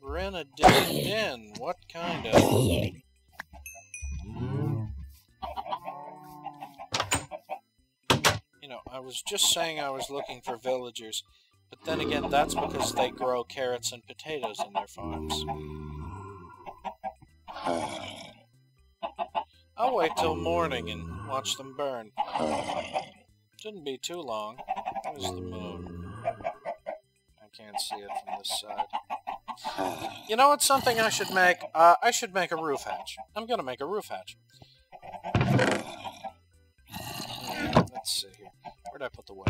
We're in a dead den. What kind of... You know, I was just saying I was looking for villagers, but then again, that's because they grow carrots and potatoes in their farms. I'll wait till morning and watch them burn. Shouldn't be too long. There's the moon. I can't see it from this side. You know what's something I should make? Uh, I should make a roof hatch. I'm gonna make a roof hatch. Hmm, let's see here. Where'd I put the wood?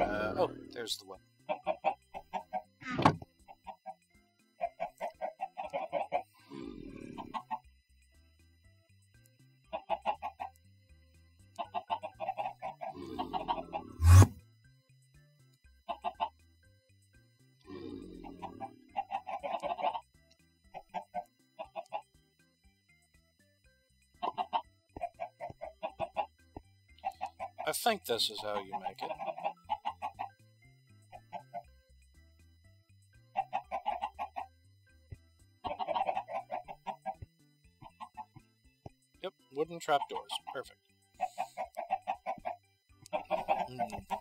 Uh, oh, there's the wood. I think this is how you make it. Yep, wooden trapdoors. Perfect. Hmm.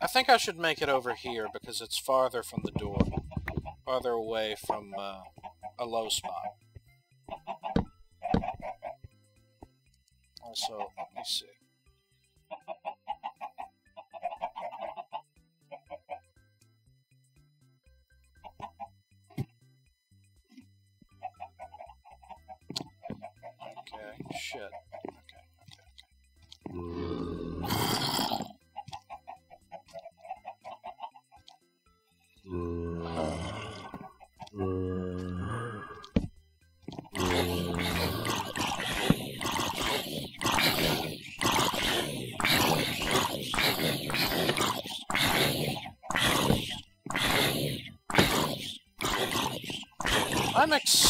I think I should make it over here because it's farther from the door. Farther away from uh, a low spot. Shit.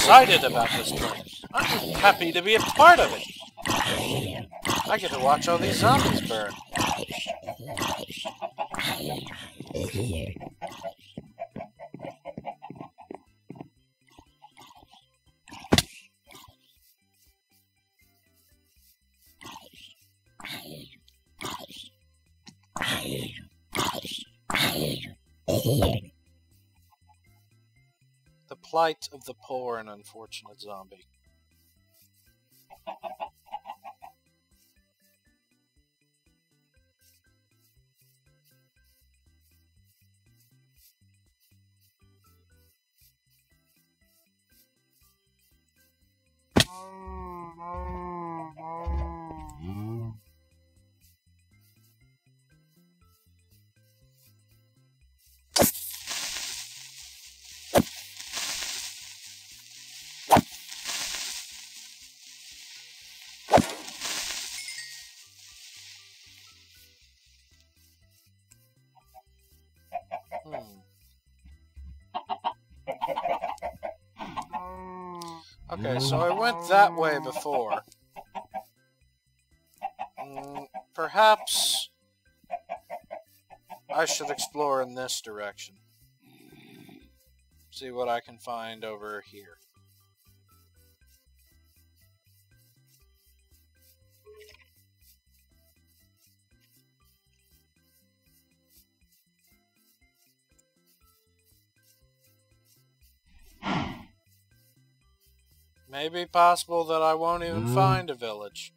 Excited about this game. I'm just happy to be a part of it. I get to watch all these zombies burn. Plight of the poor and unfortunate zombie. Okay, so I went that way before. Mm, perhaps I should explore in this direction. See what I can find over here. Maybe possible that I won't even find a village.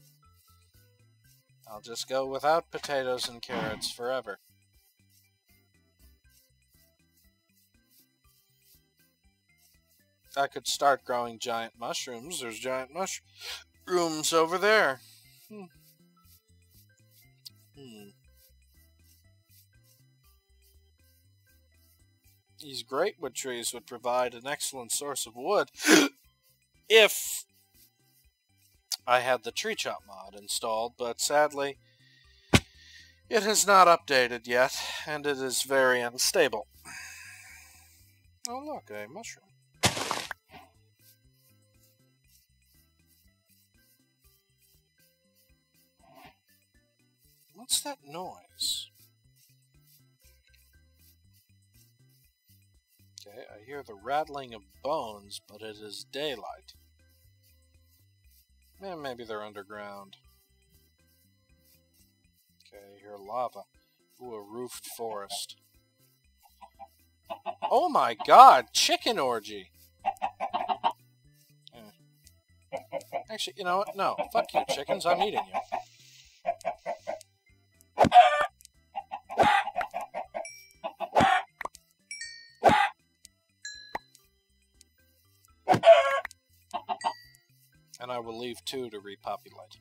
I'll just go without potatoes and carrots forever. I could start growing giant mushrooms. There's giant mushrooms over there. Hmm. Hmm. These greatwood trees would provide an excellent source of wood if I had the tree chop mod installed, but sadly it has not updated yet, and it is very unstable. Oh look, a mushroom. What's that noise? Okay, I hear the rattling of bones, but it is daylight. Yeah, maybe they're underground. Okay, here lava. Ooh, a roofed forest. Oh my god, chicken orgy! Eh. Actually, you know what? No, fuck you, chickens. I'm eating you. Leave two to repopulate.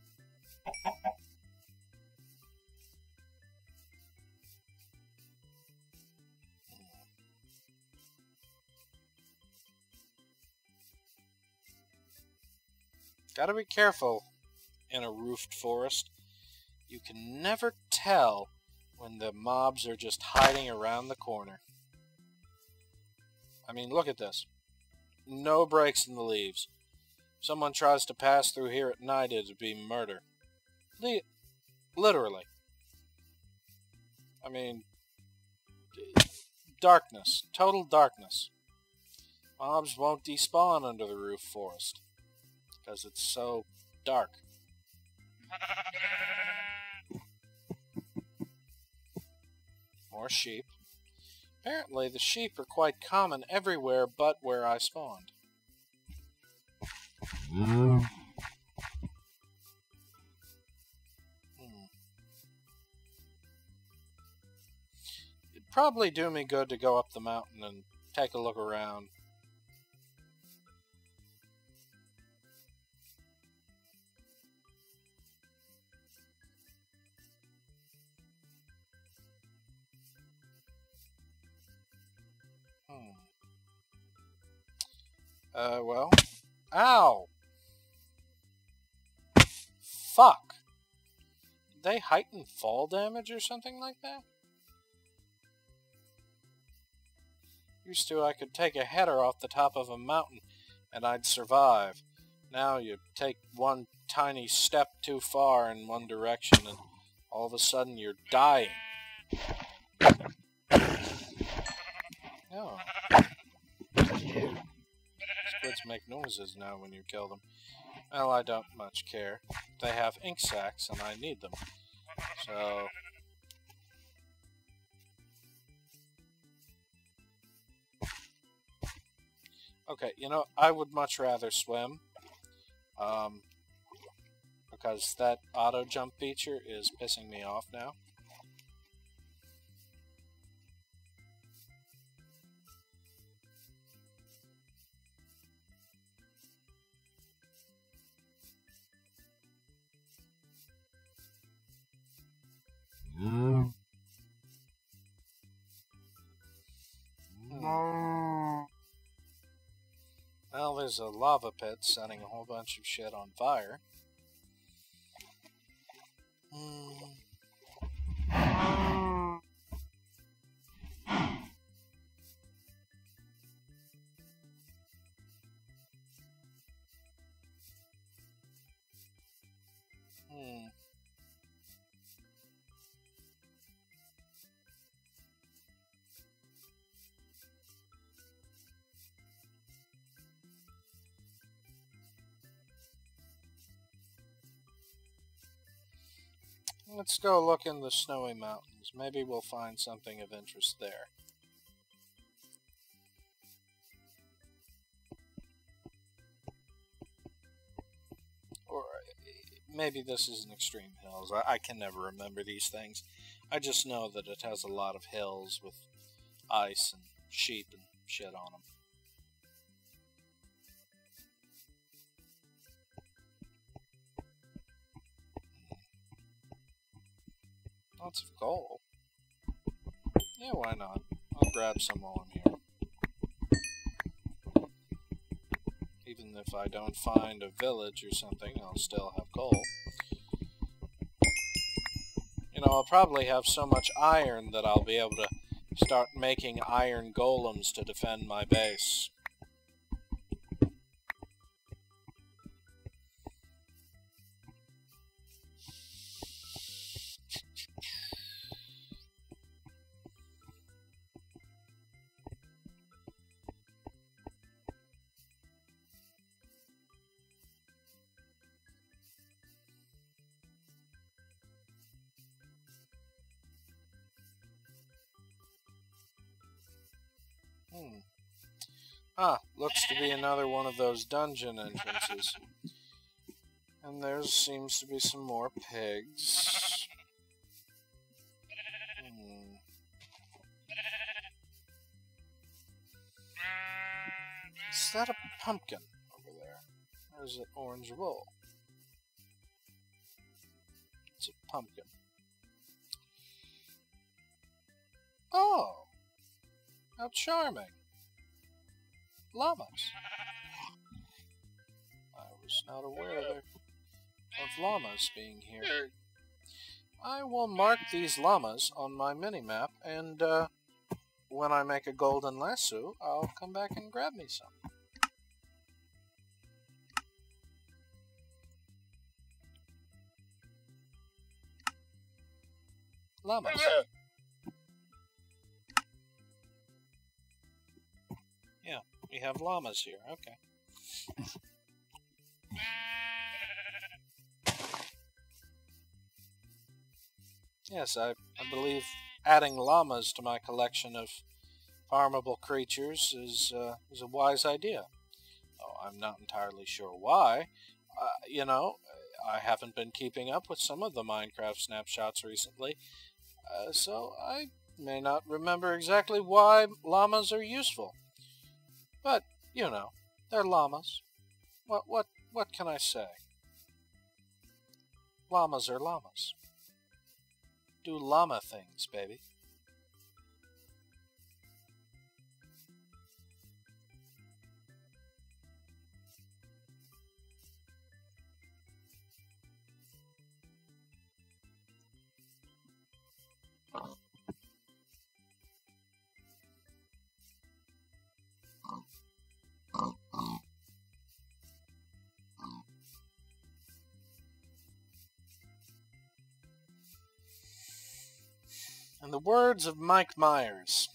Gotta be careful in a roofed forest. You can never tell when the mobs are just hiding around the corner. I mean, look at this. No breaks in the leaves. Someone tries to pass through here at night, it'd be murder. Literally. I mean, darkness. Total darkness. Mobs won't despawn under the roof forest because it's so dark. More sheep. Apparently, the sheep are quite common everywhere but where I spawned. Hmm. It'd probably do me good to go up the mountain and take a look around. Uh, well. Ow! Fuck! Did they heighten fall damage or something like that? Used to, I could take a header off the top of a mountain and I'd survive. Now you take one tiny step too far in one direction and all of a sudden you're dying. Oh. Squids make noises now when you kill them. Well, I don't much care. They have ink sacs, and I need them. So... Okay, you know, I would much rather swim. Um, because that auto jump feature is pissing me off now. There's a lava pit setting a whole bunch of shit on fire. Let's go look in the snowy mountains. Maybe we'll find something of interest there. Or uh, maybe this is an extreme hills. I, I can never remember these things. I just know that it has a lot of hills with ice and sheep and shit on them. Lots of coal. Yeah, why not? I'll grab some while I'm here. Even if I don't find a village or something, I'll still have coal. You know, I'll probably have so much iron that I'll be able to start making iron golems to defend my base. Ah, looks to be another one of those dungeon entrances. And there seems to be some more pigs. Hmm. Is that a pumpkin over there? Or is it orange wool? It's a pumpkin. Oh! How charming. Llamas. I was not aware of, llamas being here. I will mark these llamas on my mini-map, and uh, when I make a golden lasso, I'll come back and grab me some. Llamas. We have llamas here. Okay. yes, I, I believe adding llamas to my collection of farmable creatures is, uh, is a wise idea. Oh, I'm not entirely sure why. Uh, you know, I haven't been keeping up with some of the Minecraft snapshots recently, uh, so I may not remember exactly why llamas are useful. But, you know, they're llamas. What, what, what can I say? Llamas are llamas. Do llama things, baby. In the words of Mike Myers,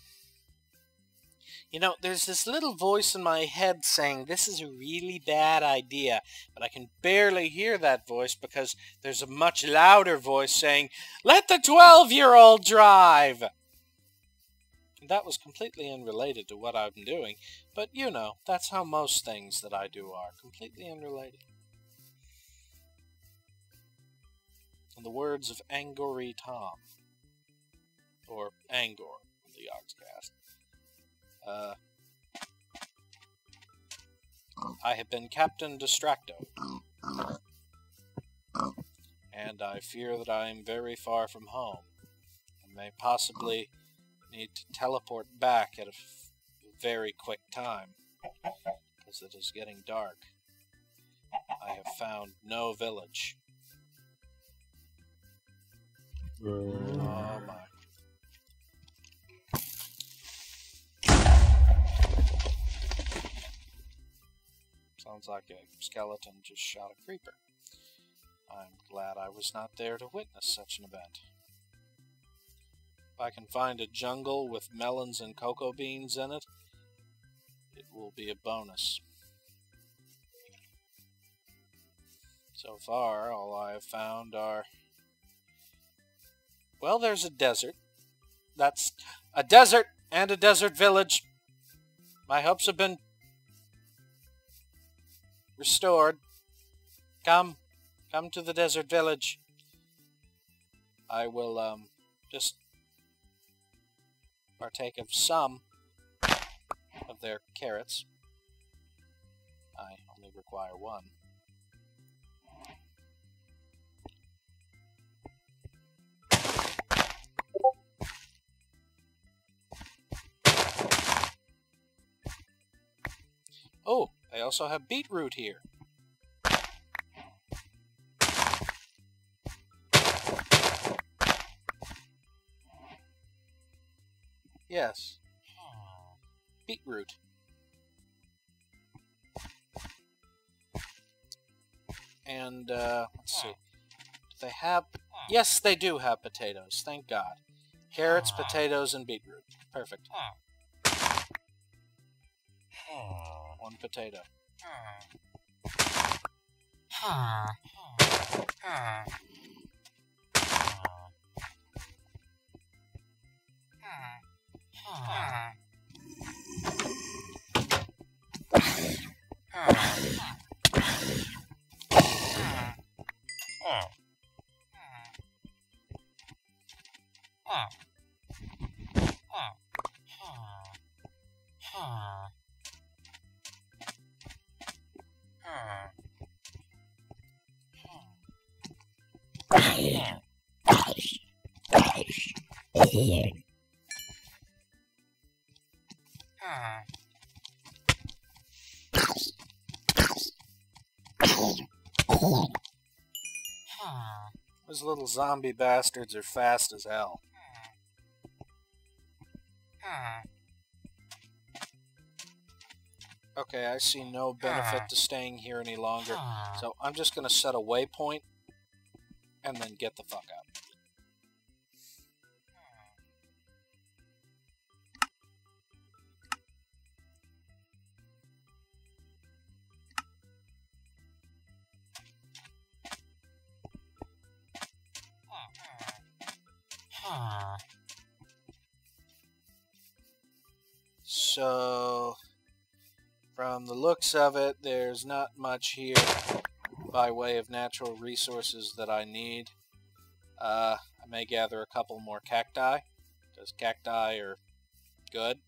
you know, there's this little voice in my head saying this is a really bad idea, but I can barely hear that voice because there's a much louder voice saying, let the 12 year old drive! That was completely unrelated to what I'm doing, but you know, that's how most things that I do are completely unrelated. In the words of Angry Tom or Angor from the Yogscast. Uh, I have been Captain Distracto, and I fear that I am very far from home, and may possibly need to teleport back at a very quick time, because it is getting dark. I have found no village. Oh my. Sounds like a skeleton just shot a creeper. I'm glad I was not there to witness such an event. If I can find a jungle with melons and cocoa beans in it, it will be a bonus. So far, all I have found are. Well, there's a desert. That's a desert and a desert village. My hopes have been restored. Come, come to the desert village. I will, um, just partake of some of their carrots. I only require one. I also have beetroot here. Yes. Beetroot. And, uh, let's see. Do they have... Yes, they do have potatoes. Thank God. Carrots, potatoes, and beetroot. Perfect one potato. Those little zombie bastards are fast as hell. Okay, I see no benefit to staying here any longer, so I'm just going to set a waypoint and then get the fuck out. So, from the looks of it, there's not much here by way of natural resources that I need. Uh, I may gather a couple more cacti, because cacti are good.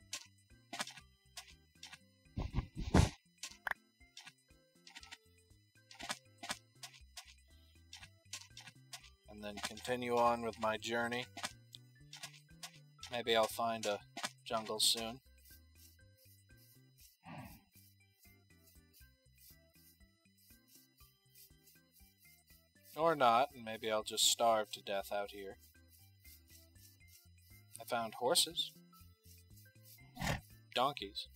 And then continue on with my journey. Maybe I'll find a jungle soon. Or not, and maybe I'll just starve to death out here. I found horses. Donkeys.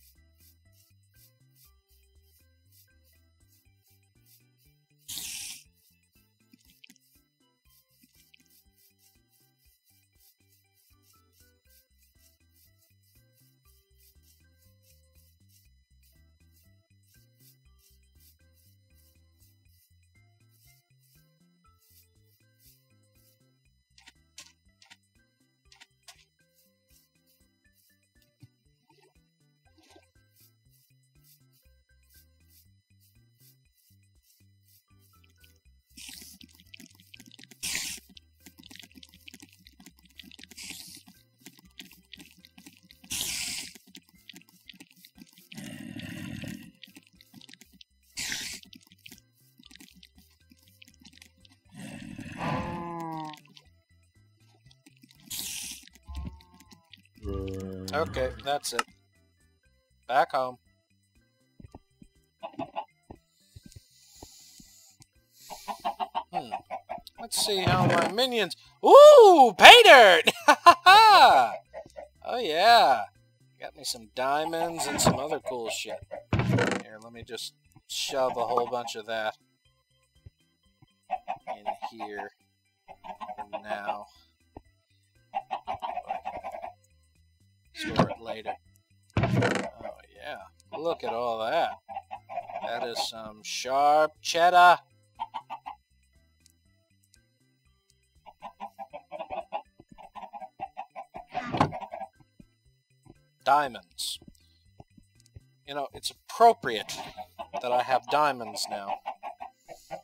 Okay, that's it. Back home. Hmm. Let's see how my minions... Ooh! Pay dirt! oh, yeah. Got me some diamonds and some other cool shit. Here, let me just shove a whole bunch of that in here and now. Store it later. Oh, yeah. Look at all that. That is some sharp cheddar. Diamonds. You know, it's appropriate that I have diamonds now.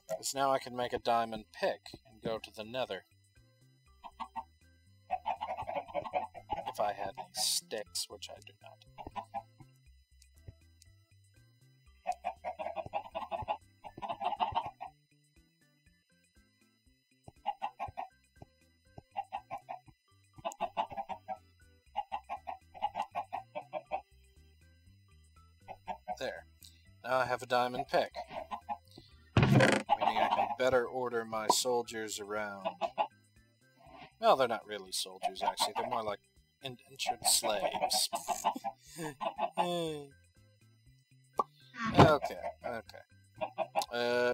Because now I can make a diamond pick and go to the nether. If I had any sticks, which I do not. There. Now I have a diamond pick. Meaning I can better order my soldiers around. Well, they're not really soldiers, actually. They're more like indentured slaves. okay, okay. Uh,